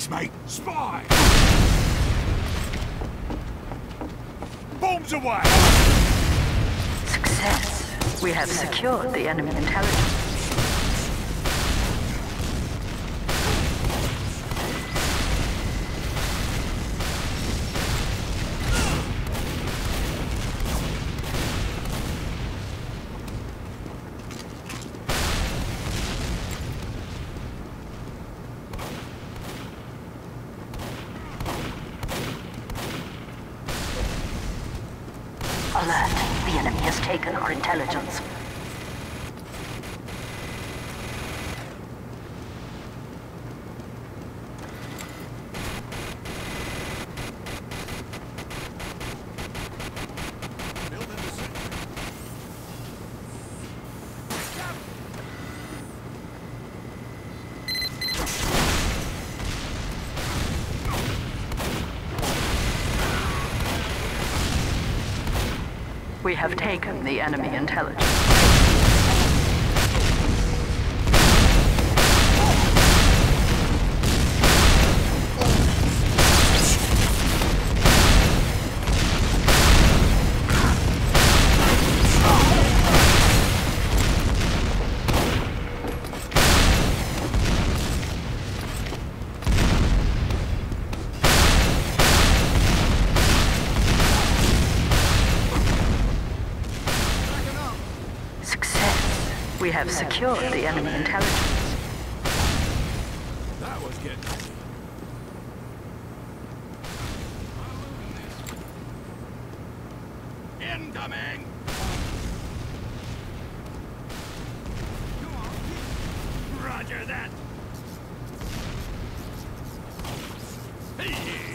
Spy! Bombs away! Success. We have secured the enemy intelligence. Alert. The enemy has taken our intelligence. We have taken the enemy intelligence. We have secured the enemy intelligence. That was getting. Incoming! Roger that! Hey!